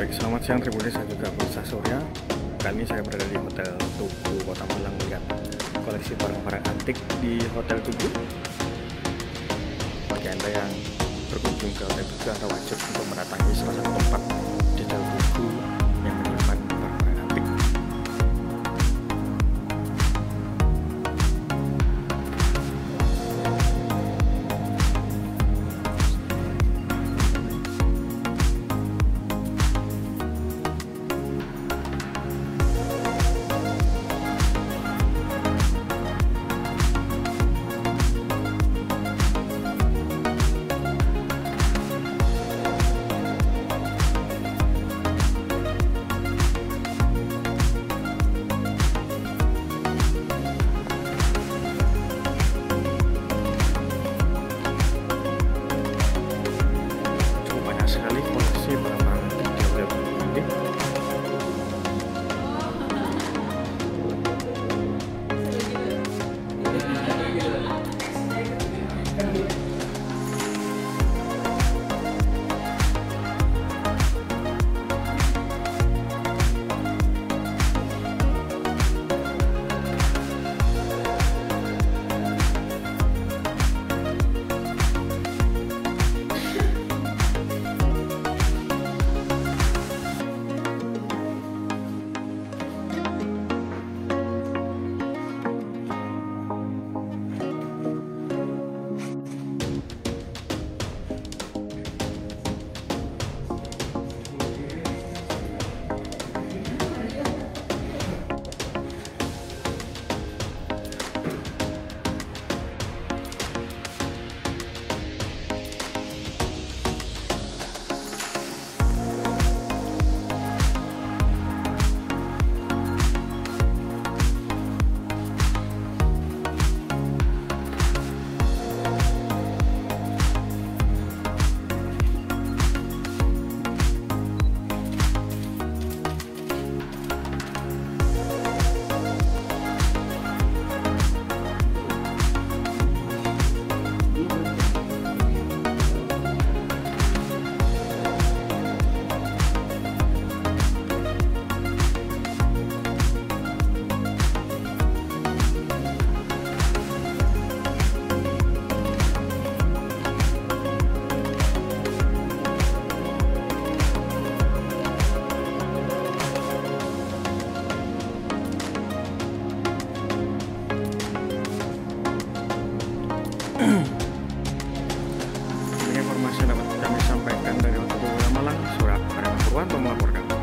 Baik, selamat siang Tribuners saya juga Bursa Surya. Kali ini saya berada di Hotel Tugu Kota Malang melihat koleksi barang-barang antik di Hotel Tugu. Bagi Anda yang berkunjung ke Hotel Tugu, Anda wajib untuk mendatangi salah informasi yang dapat kami sampaikan dari Waktu Malang, Surat karyawan Purwanto melaporkan.